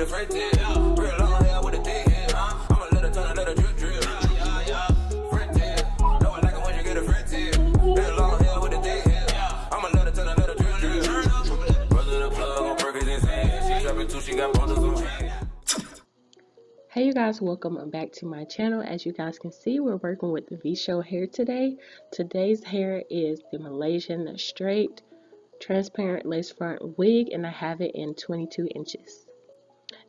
get a friend Real long hair with a thick. I'ma let her turn a drip drip. The Hey you guys, welcome back to my channel. As you guys can see, we're working with the V-Show hair today. Today's hair is the Malaysian straight transparent lace front wig and I have it in 22 inches.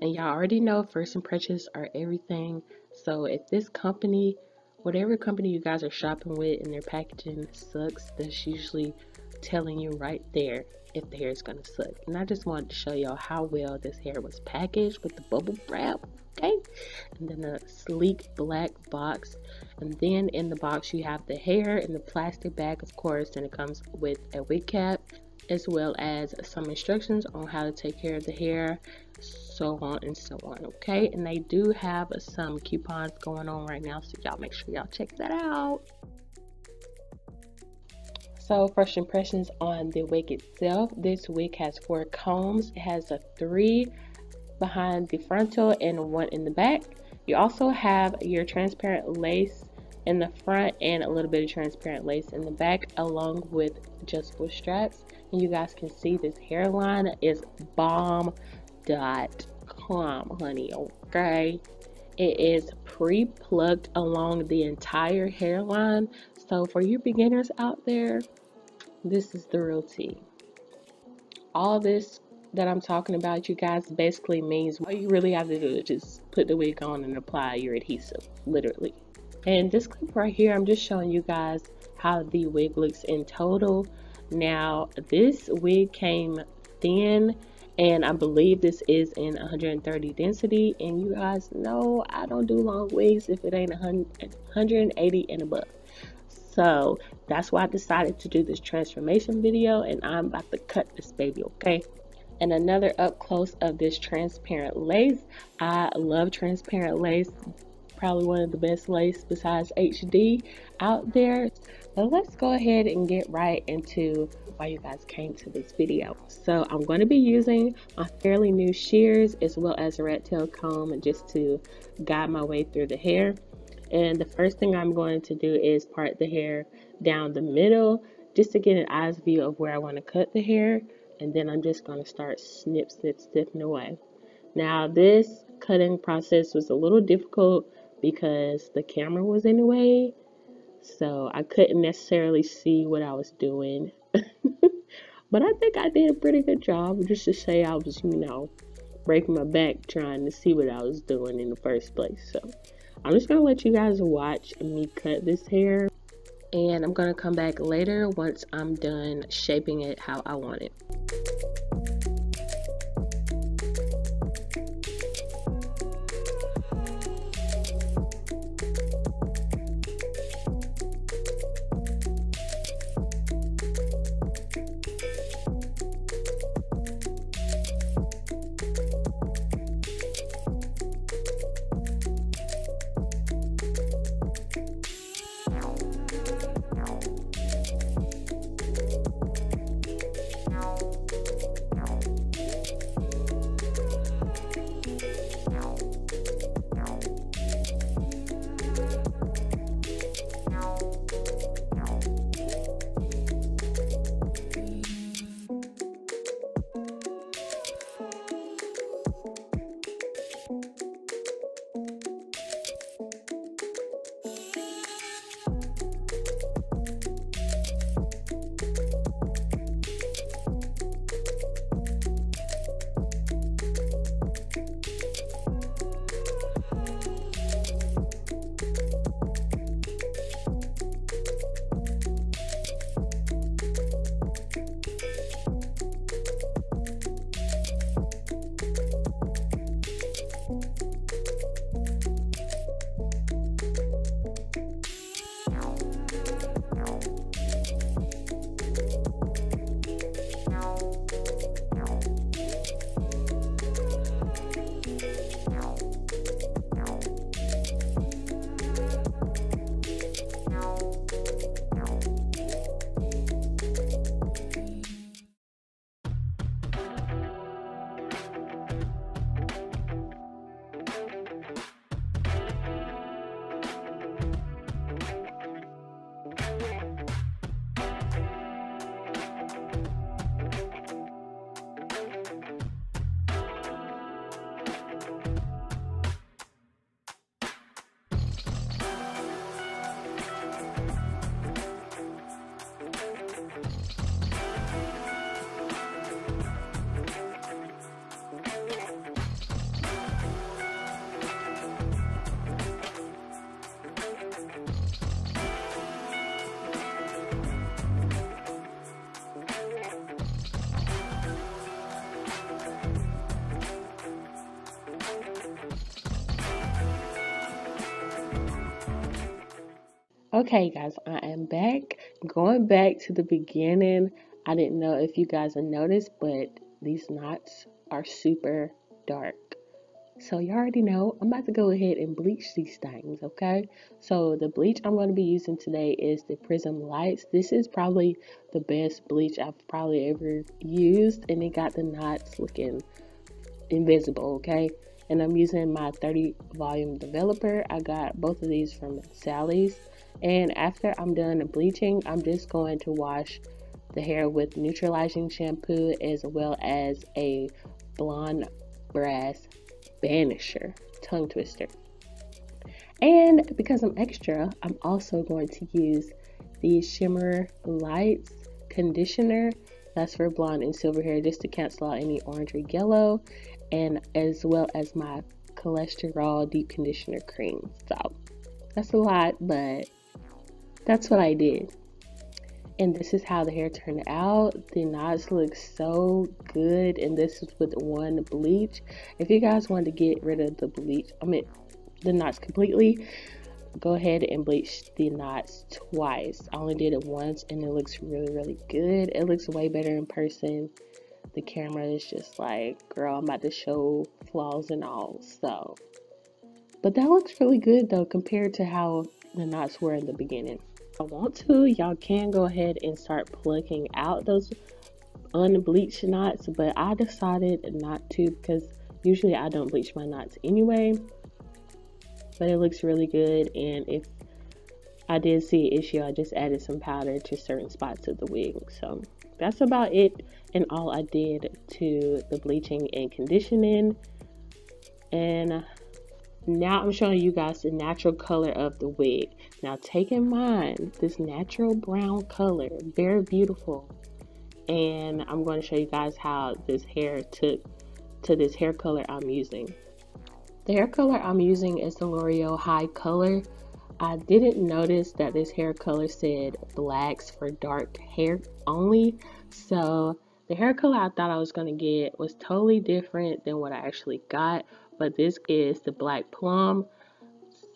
And y'all already know first impressions are everything. So if this company, whatever company you guys are shopping with and their packaging sucks, that's usually telling you right there if the hair is to suck. And I just wanted to show y'all how well this hair was packaged with the bubble wrap. Okay. And then a sleek black box. And then in the box you have the hair in the plastic bag, of course. And it comes with a wig cap as well as some instructions on how to take care of the hair so on and so on okay? And they do have some coupons going on right now so y'all make sure y'all check that out. So first impressions on the wig itself. This wig has four combs. It has a three behind the frontal and one in the back. You also have your transparent lace in the front and a little bit of transparent lace in the back along with adjustable straps and you guys can see this hairline is bomb.com honey okay? It is pre plucked along the entire hairline. So for you beginners out there this is the real tea all this that I'm talking about you guys basically means all you really have to do is just put the wig on and apply your adhesive literally. And this clip right here I'm just showing you guys how the wig looks in total now, this wig came thin and I believe this is in 130 density. And you guys know I don't do long wigs if it ain't 180 and above. So that's why I decided to do this transformation video and I'm about to cut this baby, okay? And another up close of this transparent lace. I love transparent lace probably one of the best lace besides HD out there. But let's go ahead and get right into why you guys came to this video. So I'm going to be using my fairly new shears as well as a rat tail comb just to guide my way through the hair. And the first thing I'm going to do is part the hair down the middle just to get an eyes view of where I want to cut the hair. And then I'm just going to start snip, snip, snipping away. Now this cutting process was a little difficult because the camera was in the way. So I couldn't necessarily see what I was doing. but I think I did a pretty good job just to say I was, you know, breaking my back trying to see what I was doing in the first place. So I'm just going to let you guys watch me cut this hair. And I'm going to come back later once I'm done shaping it how I want it. Okay, guys, I am back. Going back to the beginning, I didn't know if you guys noticed, but these knots are super dark. So you already know, I'm about to go ahead and bleach these things, okay? So the bleach I'm going to be using today is the Prism Lights. This is probably the best bleach I've probably ever used, and it got the knots looking invisible, okay? And I'm using my 30 volume developer. I got both of these from Sally's. And after I'm done bleaching, I'm just going to wash the hair with neutralizing shampoo as well as a blonde brass banisher tongue twister. And because I'm extra, I'm also going to use the Shimmer Lights conditioner. That's for blonde and silver hair just to cancel out any orange or yellow, and as well as my cholesterol deep conditioner cream. So that's a lot, but that's what I did. And this is how the hair turned out. The knots look so good. And this is with one bleach. If you guys want to get rid of the bleach, I mean the knots completely, go ahead and bleach the knots twice. I only did it once and it looks really, really good. It looks way better in person. The camera is just like, girl, I'm about to show flaws and all. So, but that looks really good though compared to how the knots were in the beginning. I want to, y'all can go ahead and start plucking out those unbleached knots, but I decided not to because usually I don't bleach my knots anyway. But it looks really good, and if I did see an issue, I just added some powder to certain spots of the wig. So that's about it, and all I did to the bleaching and conditioning. And now I'm showing you guys the natural color of the wig. Now take in mind this natural brown color, very beautiful. And I'm going to show you guys how this hair took to this hair color I'm using. The hair color I'm using is the L'Oreal HiColor. I didn't notice that this hair color said blacks for dark hair only. So the hair color I thought I was going to get was totally different than what I actually got. But this is the black plum.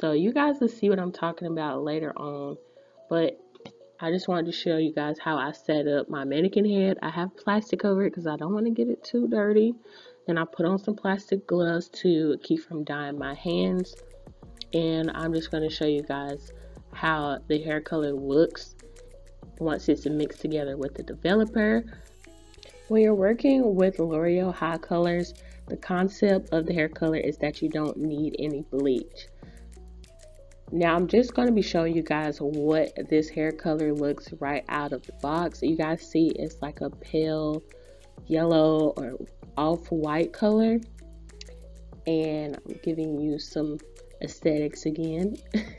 So you guys will see what I'm talking about later on. But I just wanted to show you guys how I set up my mannequin head. I have plastic over it because I don't want to get it too dirty. and I put on some plastic gloves to keep from dyeing my hands. And I'm just going to show you guys how the hair color looks once it's mixed together with the developer. When you're working with L'Oreal HiColors, the concept of the hair color is that you don't need any bleach. Now I'm just going to be showing you guys what this hair color looks right out of the box. You guys see it's like a pale yellow or off-white color. And I'm giving you some aesthetics again.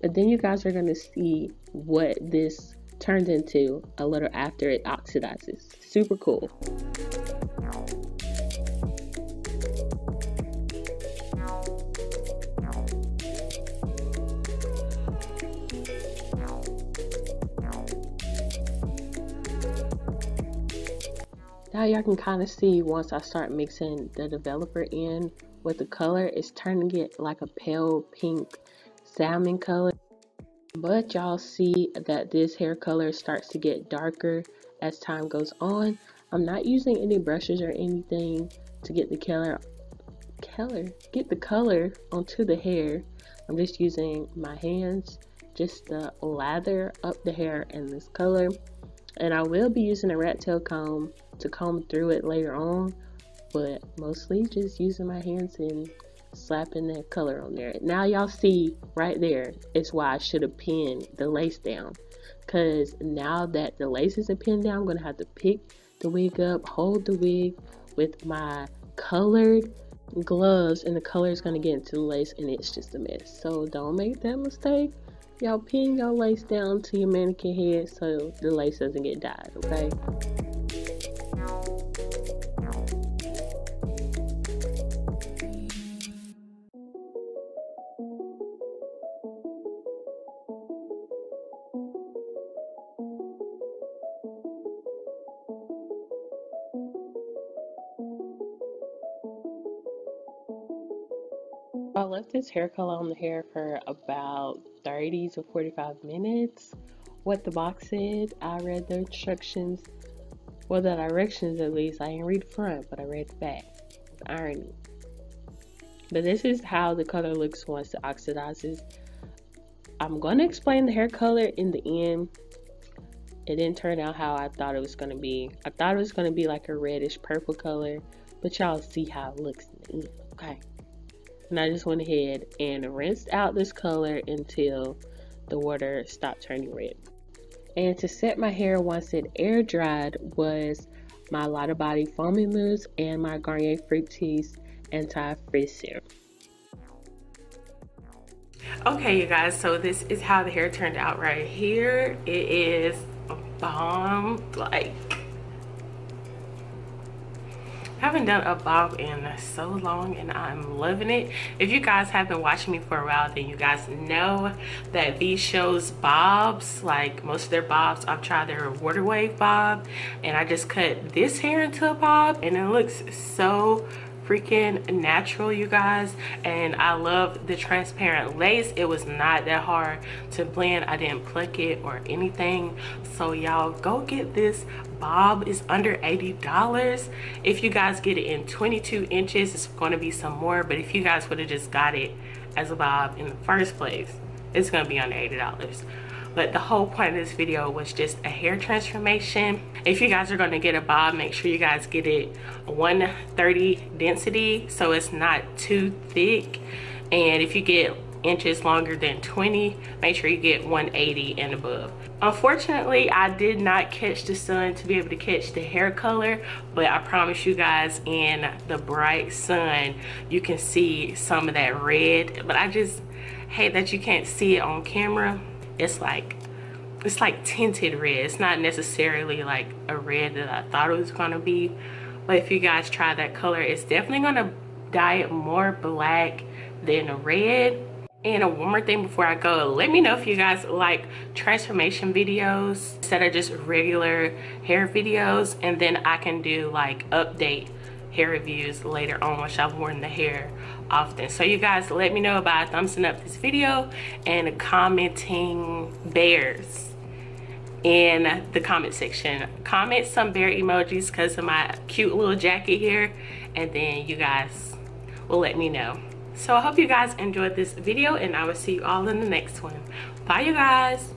but then you guys are going to see what this turns into a little after it oxidizes. Super cool. Now y'all can kind of see once I start mixing the developer in with the color, it's turning it like a pale pink salmon color. But y'all see that this hair color starts to get darker as time goes on. I'm not using any brushes or anything to get the color color get the color onto the hair. I'm just using my hands just to lather up the hair in this color. And I will be using a rat tail comb to comb through it later on, but mostly just using my hands and slapping that color on there. Now y'all see right there is why I should have pinned the lace down. Cause now that the lace isn't pinned down, I'm gonna have to pick the wig up, hold the wig with my colored gloves, and the color is gonna get into the lace and it's just a mess. So don't make that mistake. Y'all pin your lace down to your mannequin head so the lace doesn't get dyed, okay? I left this hair color on the hair for about 30 to 45 minutes. What the box said, I read the instructions. Well, the directions at least. I didn't read the front, but I read the back. The irony. But this is how the color looks once it oxidizes. I'm going to explain the hair color in the end. It didn't turn out how I thought it was going to be. I thought it was going to be like a reddish purple color, but y'all see how it looks in the end, okay? And I just went ahead and rinsed out this color until the water stopped turning red. And to set my hair once it air dried was my Lottabody Foamy Mousse and my Garnier Fructis Anti-Frizz Serum. Okay, you guys, so this is how the hair turned out right here. It is bomb, like haven't done a bob in so long and I'm loving it. If you guys have been watching me for a while, then you guys know that V-Show's bobs, like most of their bobs, I've tried their water wave bob and I just cut this hair into a bob and it looks so freaking natural you guys. And i love the transparent lace. It was not that hard to blend. I didn't pluck it or anything. So y'all go get this. Bob is under 80 dollars. If you guys get it in 22 inches it's going to be some more. But if you guys would have just got it as a bob in the first place it's going to be under 80 dollars but the whole point of this video was just a hair transformation. If you guys are going to get a bob make sure you guys get it 130 density so it's not too thick. And if you get inches longer than 20 make sure you get 180 and above. Unfortunately i did not catch the sun to be able to catch the hair color but i promise you guys in the bright sun you can see some of that red. But i just hate that you can't see it on camera it's like it's like tinted red it's not necessarily like a red that i thought it was gonna be but if you guys try that color it's definitely gonna dye it more black than red and a one more thing before I go, let me know if you guys like transformation videos instead of just regular hair videos. And then I can do like update hair reviews later on once I've worn the hair often. So you guys let me know by thumbsing up this video and commenting bears in the comment section. Comment some bear emojis because of my cute little jacket here. And then you guys will let me know. So I hope you guys enjoyed this video and I will see you all in the next one. Bye you guys.